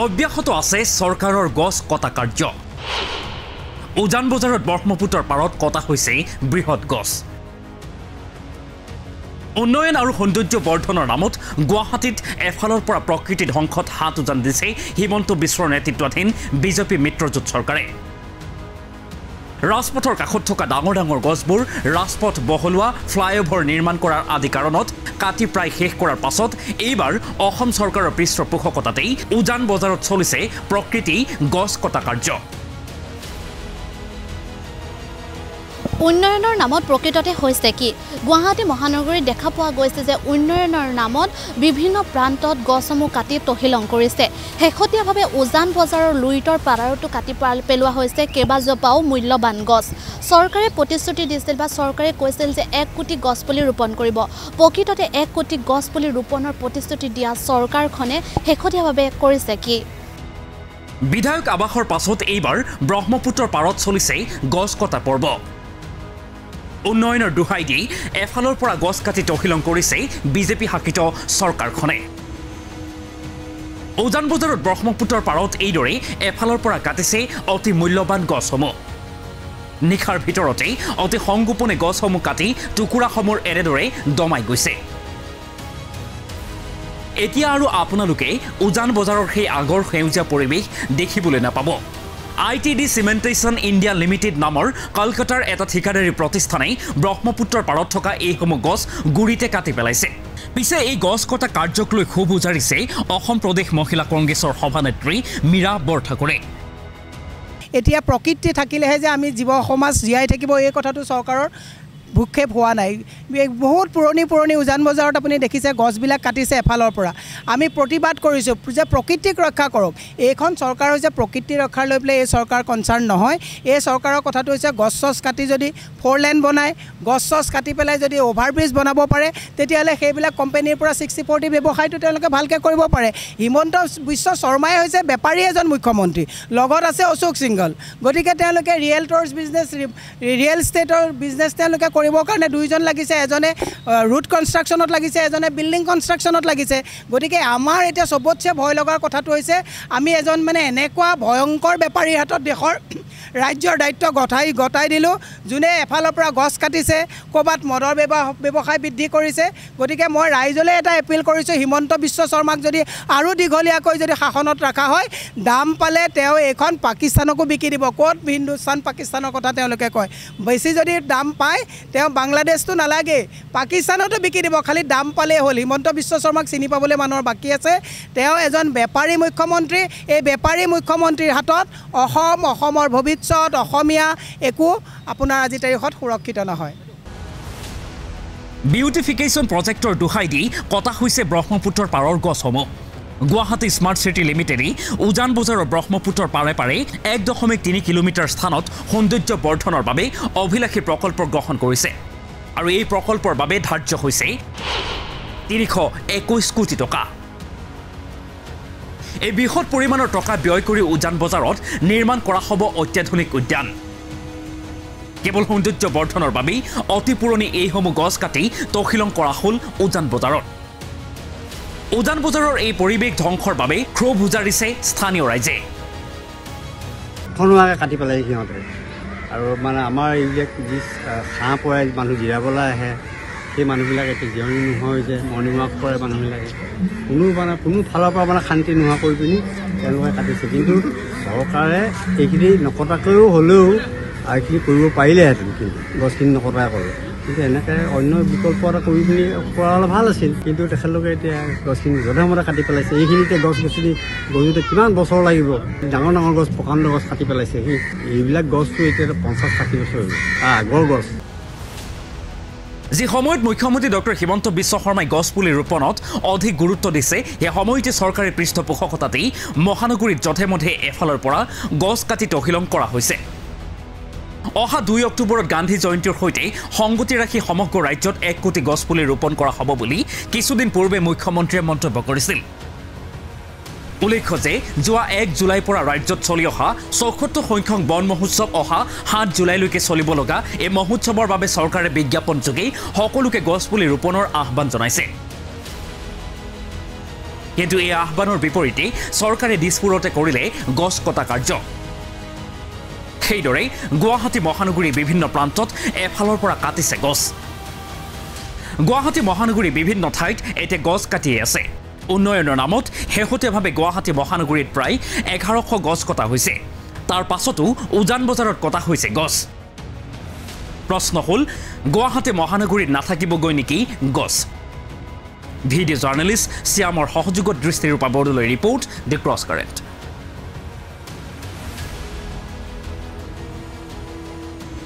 অব্যাহত আছে চৰকাৰৰ গছ কটা কাৰ্য। উজান বজাৰত ব্ৰহ্মপুত্ৰৰ পাৰত কটা হৈছে বৃহৎ গছ। উন্নয়ন আৰু সৌন্দৰ্য বৰ্ধনৰ নামত গুৱাহাটীত এফালৰ পৰা প্ৰকৃতি ধ্বংসত হাত উজান দিছে হিমন্ত বিশ্বৰ নেতৃত্বাধীন বিজেপি মিত্ৰজোঁট চৰকাৰে। ৰাজপথৰ কাষত থকা ডাঙৰ ডাঙৰ গছবোৰ ৰাজপথ বহলোৱা ফ্লাইঅভাৰ নিৰ্মাণ কৰাৰ আদি কাৰণত কাটি প্ৰায় শেষ কৰাৰ পাছত এইবাৰ অসম চৰকাৰৰ পৃষ্ঠপোষকতাতেই উজান বজাৰত চলিছে প্ৰকৃতি গছ কটা কাৰ্য। উন্নয়নৰ নামত প্ৰকৃততে হৈছে কি? গুৱাহাটী মহানগৰীত দেখা পোৱা গৈছে যে উন্নয়নৰ নামত বিভিন্ন প্ৰান্তত গছসমূহ কাটি তহিলং কৰিছে। শেহতীয়াভাৱে উজান বজাৰৰ লুইটৰ পাৰাৰতো কাটি পেলোৱা হৈছে কেইবাজোপাও মূল্যৱান গছ। চৰকাৰে প্ৰতিশ্ৰুতি দিছিল বা চৰকাৰে কৈছিল যে এক কোটি গছপুলি ৰোপণ কৰিব। প্ৰকৃততে এক কোটি গছপুলি ৰোপণৰ প্ৰতিশ্ৰুতি দিয়া চৰকাৰখনে শেহতীয়াভাৱে কৰিছে কি? বিধায়ক আৱাসৰ পাছত এইবাৰ ব্ৰহ্মপুত্ৰৰ পাৰত চলিছে গছ কটা পৰ্ব। উন্নয়নৰ দোহাই দি এফালৰ পৰা গছ কাটি তহিলং কৰিছে বিজেপি শাসিত চৰকাৰখনে। উজান বজাৰত ব্ৰহ্মপুত্ৰৰ পাৰত এইদৰে এফালৰ পৰা কাটিছে অতি মূল্যৱান গছসমূহ। নিশাৰ ভিতৰতেই অতি সংগোপনে গছসমূহ কাটি টুকুৰাসমূহ এনেদৰে দমাই গৈছে। এতিয়া আৰু আপোনালোকে উজান বজাৰৰ সেই আগৰ সেউজীয়া পৰিৱেশ দেখিবলৈ নাপাব। I T D cementation India limited নামৰ কলকাতাৰ এটা ঠিকাদাৰী প্ৰতিষ্ঠানে ব্ৰহ্মপুত্ৰৰ পাৰত থকা এইসমূহ গছ গুৰিতে কাটি পেলাইছে। পিছে এই গছ কটা কাৰ্যক লৈ ক্ষোভ উজাৰিছে অসম প্ৰদেশ মহিলা কংগ্ৰেছৰ সভানেত্ৰী মীৰা বৰঠাকুৰে। এতিয়া প্ৰকৃতি থাকিলেহে যে আমি জীৱ সমাজ জীয়াই থাকিব এই কথাটো চৰকাৰৰ ভূক্ষেপ হোৱা নাই। বহুত পুৰণি পুৰণি উজান বজাৰত আপুনি দেখিছে গছবিলাক কাটিছে এফালৰ পৰা। আমি প্ৰতিবাদ কৰিছোঁ যে প্ৰকৃতিক ৰক্ষা কৰক। এইখন চৰকাৰ হৈছে প্ৰকৃতি ৰক্ষাৰ লৈ পেলাই এই চৰকাৰ কনচাৰ্ণ নহয়। এই চৰকাৰৰ কথাটো হৈছে গছ চছ কাটি যদি ফ'ৰ লেন বনায় গছ চছ কাটি পেলাই যদি অভাৰব্ৰিজ বনাব পাৰে তেতিয়াহ'লে সেইবিলাক কোম্পানীৰ পৰা ছিক্সটি ফৰ্টি ব্যৱসায়টো তেওঁলোকে ভালকৈ কৰিব পাৰে। হিমন্ত বিশ্ব শৰ্মাই হৈছে বেপাৰী এজন মুখ্যমন্ত্ৰী। লগত আছে অশোক সিংঘল। গতিকে তেওঁলোকে ৰিয়েলটৰ্ছ বিজনেছ ৰিয়েল ষ্টেটৰ বিজনেছ তেওঁলোকে কৰিবৰ কাৰণে দুইজন লাগিছে এজনে ৰুট কনষ্ট্ৰাকশ্যনত লাগিছে এজনে বিল্ডিং কনষ্ট্ৰাকশ্যনত লাগিছে। গতিকে আমাৰ এতিয়া চবতছে ভয় লগাৰ কথাটো হৈছে আমি এজন মানে এনেকুৱা ভয়ংকৰ বেপাৰীৰ হাতত দেশৰ ৰাজ্যৰ দায়িত্ব গঠাই গতাই দিলোঁ। যোনে এফালৰ পৰা গছ কাটিছে ক'ৰবাত মদৰ ব্যৱসায় বৃদ্ধি কৰিছে গতিকে মই ৰাইজলৈ এটা এপিল কৰিছোঁ হিমন্ত বিশ্ব শৰ্মাক যদি আৰু দীঘলীয়াকৈ যদি শাসনত ৰখা হয় দাম পালে তেওঁ এইখন পাকিস্তানকো বিকি দিব। ক'ত হিন্দুস্তান পাকিস্তানৰ কথা তেওঁলোকে কয়। বেছি যদি দাম পায় তেওঁ বাংলাদেশটো নালাগেই। পাকিস্তানতো বিকি দিব খালি দাম পালেই হ'ল। হিমন্ত বিশ্ব শৰ্মাক চিনি পাবলৈ মানুহৰ বাকী আছে। তেওঁ এজন বেপাৰী মুখ্যমন্ত্ৰী। এই বেপাৰী মুখ্যমন্ত্ৰীৰ হাতত অসম অসমৰ ভৱিষ্যত অসমীয়া একো আপোনাৰ আজিৰ তাৰিখত সুৰক্ষিত নহয়। বিউটিফিকেশ্যন প্ৰজেক্টৰ দোহাই দি কটা হৈছে ব্ৰহ্মপুত্ৰৰ পাৰৰ গছসমূহ। গুৱাহাটী স্মাৰ্ট চিটি লিমিটেডে উজান বজাৰৰ ব্ৰহ্মপুত্ৰৰ পাৰে পাৰে এক দশমিক তিনি কিলোমিটাৰ স্থানত সৌন্দৰ্য বৰ্ধনৰ বাবে অভিলাষী প্ৰকল্প গ্ৰহণ কৰিছে। আৰু এই প্ৰকল্পৰ বাবে ধাৰ্য হৈছে তিনিশ একৈছ কোটি টকা। এই বৃহৎ পৰিমাণৰ টকা ব্যয় কৰি উজান বজাৰত নিৰ্মাণ কৰা হ'ব অত্যাধুনিক উদ্যান। কেৱল সৌন্দৰ্য বৰ্ধনৰ বাবেই অতি পুৰণি এইসমূহ গছ কাটি তহিলং কৰা হ'ল উজান বজাৰত। উজান বজাৰৰ এই পৰিৱেশ ধ্বংসৰ বাবে ক্ষোভ উজাৰিছে স্থানীয় ৰাইজে। থনুৱাকৈ কাটি পেলাই সিহঁতে। আৰু মানে আমাৰ এইবিলাক যি ছাঁ পৰে মানুহ জিৰাবলৈ আহে সেই মানুহবিলাক এতিয়া জিৰণি নোহোৱা হৈছে মৰ্ণিং ৱাক কৰে মানুহবিলাকে। কোনো মানে কোনো ফালৰ পৰা মানে শান্তি নোহোৱা কৰি পিনি তেওঁলোকে কাটিছে। কিন্তু চৰকাৰে এইখিনি নকটাকৈও হ'লেও এইখিনি কৰিব পাৰিলেহেঁতেন কিন্তু গছখিনি নকটাই কৰে। কিন্তু এনেকৈ অন্য বিকল্প এটা কৰি পিনি কৰা হ'লে ভাল আছিল। কিন্তু তেখেতলোকে এতিয়া গছখিনি যধে মধে কাটি পেলাইছে। এইখিনিতে গছ গছনি গজোতে কিমান বছৰ লাগিব? ডাঙৰ ডাঙৰ গছ প্ৰকাণ্ড গছ কাটি পেলাইছে। সেই এইবিলাক গছটো এতিয়া পঞ্চাছ ষাঠি বছৰ হৈ গ'ল। তাৰ আগৰ গছ। যি সময়ত মুখ্যমন্ত্ৰী ডক্টৰ হিমন্ত বিশ্ব শৰ্মাই গছপুলি ৰোপণত অধিক গুৰুত্ব দিছে সেই সময়তে চৰকাৰী পৃষ্ঠপোষকতাতেই মহানগৰীত যধে মধে এফালৰ পৰা গছ কাটি তহিলং কৰা হৈছে। অহা দুই অক্টোবৰত গান্ধী জয়ন্তীৰ সৈতে সংগতি ৰাখি সমগ্ৰ ৰাজ্যত এক কোটি গছপুলি ৰোপণ কৰা হ'ব বুলি কিছুদিন পূৰ্বে মুখ্যমন্ত্ৰীয়ে মন্তব্য কৰিছিল। উল্লেখ্য যে যোৱা এক জুলাইৰ পৰা ৰাজ্যত চলি অহা চৌসত্তৰ সংখ্যক বন মহোৎসৱ অহা সাত জুলাইলৈকে চলিব লগা এই মহোৎসৱৰ বাবে চৰকাৰে বিজ্ঞাপন যোগেই সকলোকে গছপুলি ৰোপণৰ আহ্বান জনাইছে। কিন্তু এই আহ্বানৰ বিপৰীতে চৰকাৰে দিছপুৰতে কৰিলে গছ কটা কাৰ্য। সেইদৰে গুৱাহাটী মহানগৰীৰ বিভিন্ন প্ৰান্তত এফালৰ পৰা কাটিছে গছ। গুৱাহাটী মহানগৰীৰ বিভিন্ন ঠাইত এতিয়া গছ কাটিয়ে আছে। উন্নয়নৰ নামত শেহতীয়াভাৱে গুৱাহাটী মহানগৰীত প্ৰায় এঘাৰশ গছ কটা হৈছে। তাৰ পাছতো উজান বজাৰত কটা হৈছে গছ। প্ৰশ্ন হ'ল গুৱাহাটী মহানগৰীত নাথাকিবগৈ নেকি গছ? ভিডিঅ' জাৰ্নেলিষ্ট শ্যামৰ সহযোগত Drishtirupa Bordoloi report the cross current.